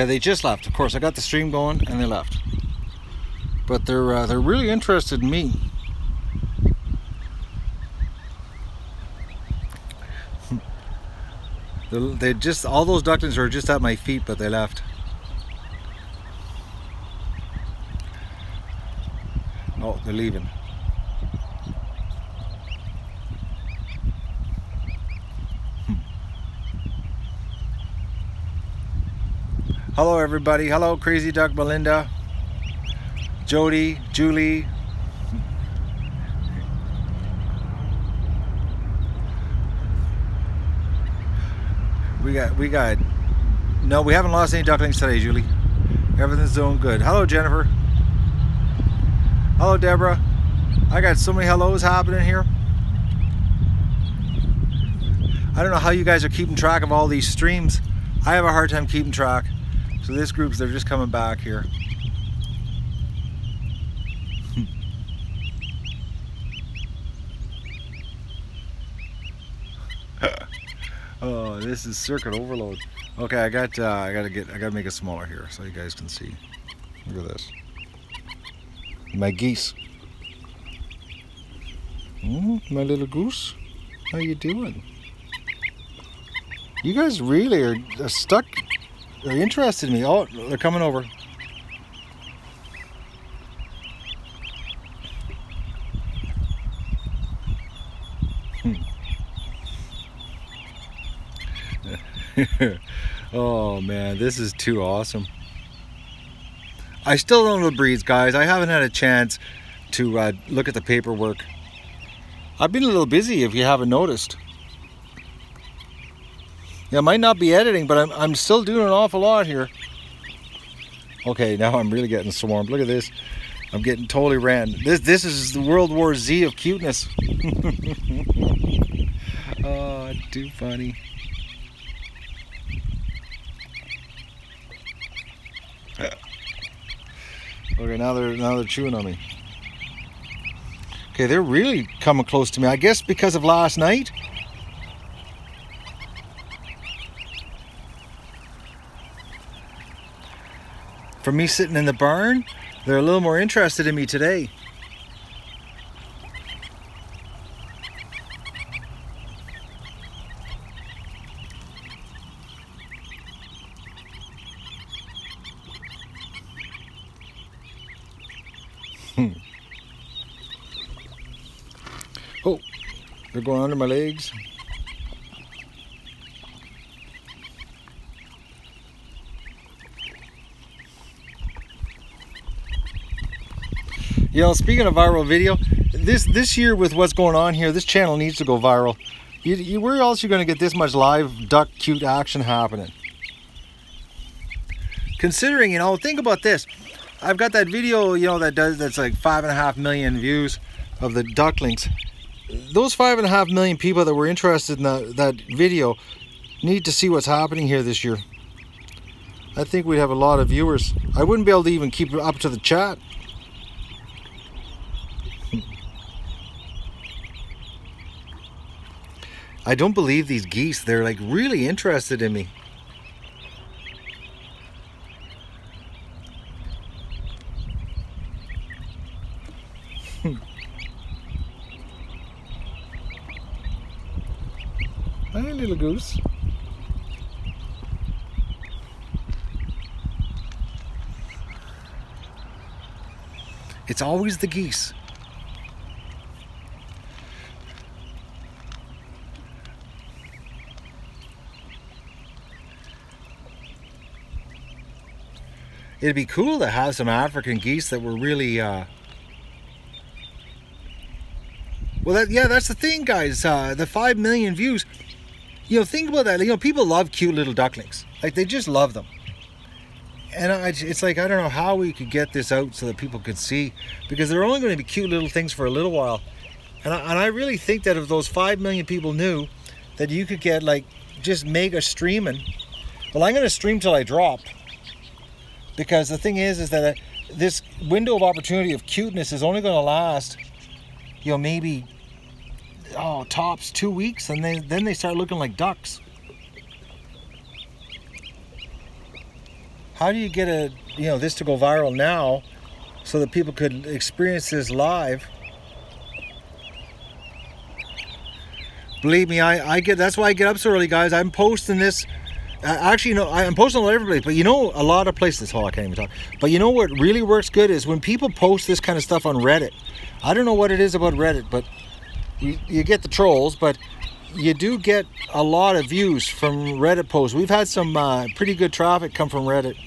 Okay, they just left. Of course, I got the stream going and they left. But they're uh, they're really interested in me. they just all those ducklings were just at my feet, but they left. Oh, they're leaving. Hello everybody. Hello Crazy Duck Melinda. Jody, Julie. We got we got no, we haven't lost any ducklings today, Julie. Everything's doing good. Hello Jennifer. Hello Deborah. I got so many hellos happening here. I don't know how you guys are keeping track of all these streams. I have a hard time keeping track. So this group's, they're just coming back here. oh, this is circuit overload. Okay, I got, uh, I gotta get, I gotta make it smaller here so you guys can see. Look at this. My geese. Mm, my little goose. How you doing? You guys really are stuck they're interested in me. Oh, they're coming over. Hmm. oh man, this is too awesome. I still don't know the breeds, guys. I haven't had a chance to uh, look at the paperwork. I've been a little busy if you haven't noticed. Yeah, I might not be editing, but I'm, I'm still doing an awful lot here. Okay, now I'm really getting swarmed. Look at this. I'm getting totally ran. This this is the World War Z of cuteness. oh, too funny. Okay, now they're now they're chewing on me. Okay, they're really coming close to me. I guess because of last night. For me sitting in the barn, they're a little more interested in me today. Hmm. oh, they're going under my legs. Know, speaking of viral video, this this year with what's going on here, this channel needs to go viral. You, you, where else are you going to get this much live duck cute action happening? Considering, you know, think about this. I've got that video, you know, that does that's like five and a half million views of the ducklings. Those five and a half million people that were interested in that, that video need to see what's happening here this year. I think we'd have a lot of viewers. I wouldn't be able to even keep up to the chat. I don't believe these geese. They're like really interested in me. Hmm. Hi, little goose. It's always the geese. It'd be cool to have some African geese that were really uh, well that, yeah that's the thing guys uh, the 5 million views. You know think about that. You know people love cute little ducklings. Like they just love them. And I, it's like I don't know how we could get this out so that people could see because they're only going to be cute little things for a little while. And I, and I really think that if those 5 million people knew that you could get like just mega streaming. Well I'm going to stream till I drop because the thing is is that uh, this window of opportunity of cuteness is only going to last you know maybe oh tops two weeks and then then they start looking like ducks. How do you get a you know this to go viral now so that people could experience this live? Believe me i i get that's why i get up so early guys. I'm posting this actually no i'm posting the place but you know a lot of places oh i can't even talk. But you know what really works good is when people post this kind of stuff on reddit. I don't know what it is about reddit but you, you get the trolls but you do get a lot of views from reddit posts. We've had some uh, pretty good traffic come from reddit.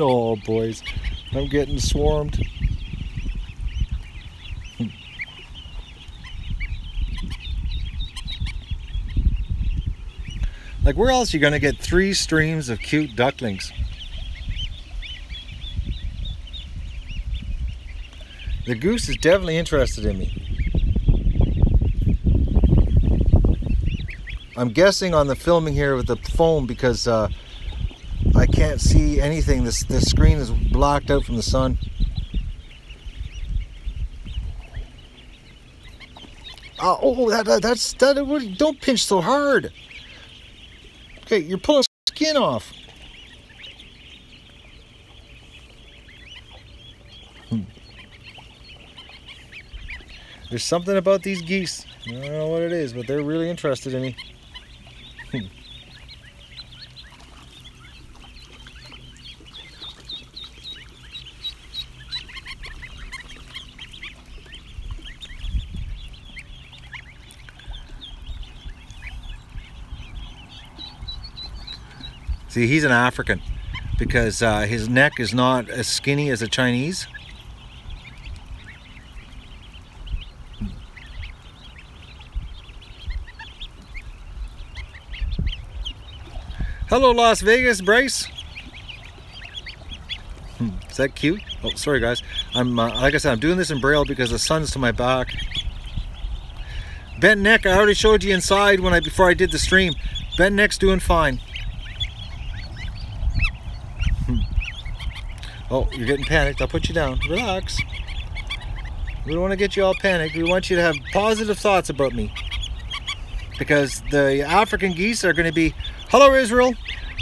Oh boys. I'm getting swarmed Like where else are you gonna get three streams of cute ducklings? The goose is definitely interested in me. I'm guessing on the filming here with the phone because uh, I can't see anything. This the screen is blocked out from the sun. Oh, oh that, that that's that. Don't pinch so hard. Okay, you're pulling skin off. Hmm. There's something about these geese. I don't know what it is, but they're really interested in me. See, he's an African because uh, his neck is not as skinny as a Chinese. Hello, Las Vegas, Bryce. Hmm, is that cute? Oh, sorry, guys. I'm uh, like I said, I'm doing this in braille because the sun's to my back. Bent neck. I already showed you inside when I before I did the stream. Bent neck's doing fine. Oh, you're getting panicked. I'll put you down. Relax. We don't want to get you all panicked. We want you to have positive thoughts about me. Because the African geese are going to be... Hello, Israel.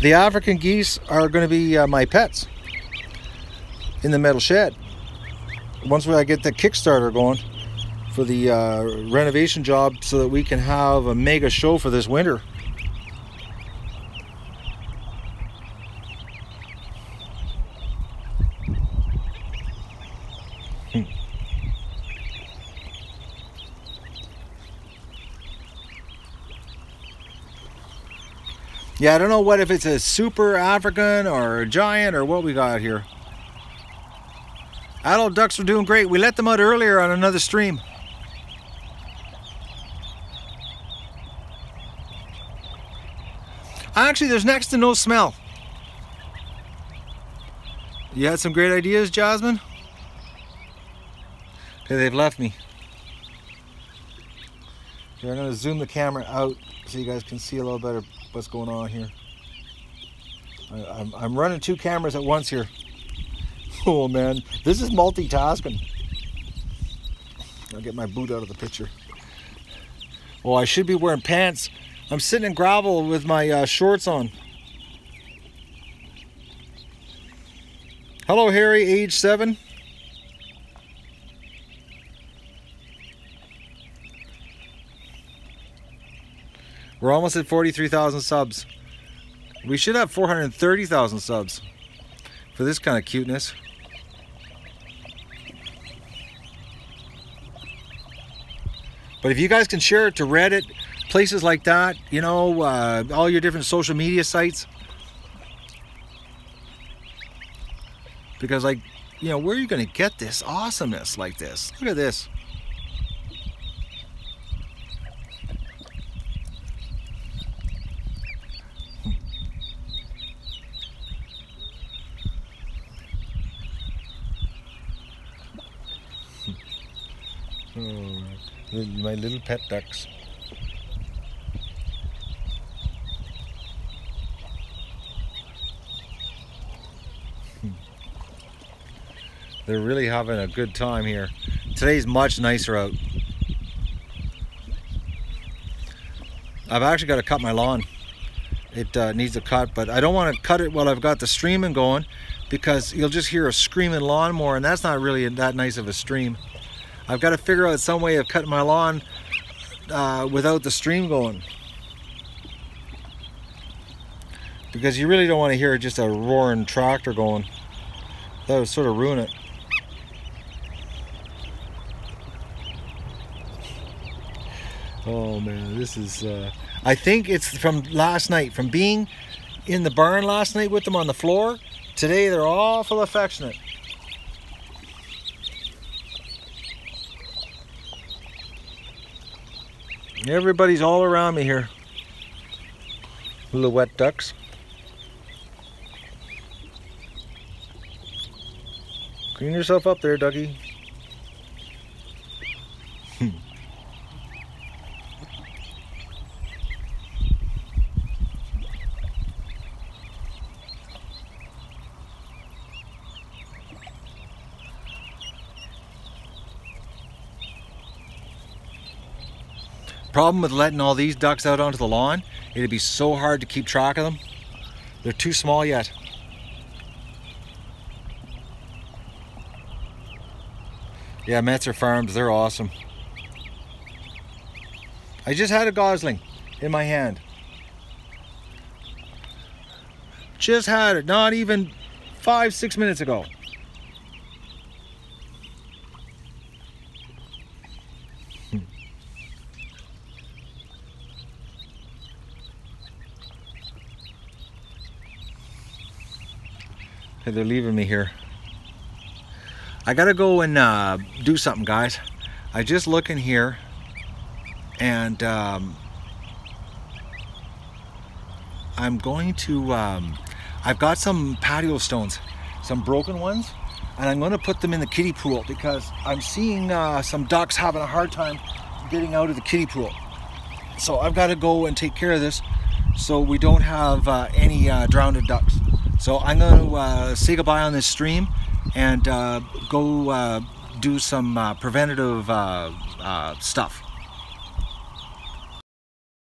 The African geese are going to be uh, my pets in the metal shed. Once I get the Kickstarter going for the uh, renovation job so that we can have a mega show for this winter. Hm. Yeah, I don't know what if it's a super African or a giant or what we got here. Adult ducks are doing great. We let them out earlier on another stream. Actually, there's next to no smell. You had some great ideas, Jasmine? Okay, they've left me. Okay, I'm to zoom the camera out so you guys can see a little better what's going on here. I, I'm, I'm running two cameras at once here. Oh man, this is multitasking. I'll get my boot out of the picture. Oh, I should be wearing pants. I'm sitting in gravel with my uh, shorts on. Hello, Harry, age seven. We're almost at 43,000 subs. We should have 430,000 subs for this kind of cuteness. But if you guys can share it to Reddit, places like that, you know, uh, all your different social media sites. Because like, you know, where are you going to get this awesomeness like this? Look at this. Oh, my little pet ducks. They're really having a good time here. Today's much nicer out. I've actually got to cut my lawn. it uh, needs a cut, but I don't want to cut it while I've got the streaming going because you'll just hear a screaming lawnmower and that's not really that nice of a stream. I've got to figure out some way of cutting my lawn uh, without the stream going. Because you really don't want to hear just a roaring tractor going. That would sort of ruin it. Oh man, this is, uh, I think it's from last night, from being in the barn last night with them on the floor. Today they're awful affectionate. Everybody's all around me here. Little wet ducks. Clean yourself up there, Dougie. Problem with letting all these ducks out onto the lawn, it'd be so hard to keep track of them. They're too small yet. Yeah, Metzer Farms, they're awesome. I just had a gosling in my hand. Just had it, not even five, six minutes ago. They're leaving me here. I gotta go and uh, do something, guys. I just look in here and um, I'm going to, um, I've got some patio stones, some broken ones, and I'm gonna put them in the kiddie pool because I'm seeing uh, some ducks having a hard time getting out of the kiddie pool. So I've gotta go and take care of this so we don't have uh, any uh, drowned ducks. So I'm going to uh, say goodbye on this stream and uh, go uh, do some uh, preventative uh, stuff.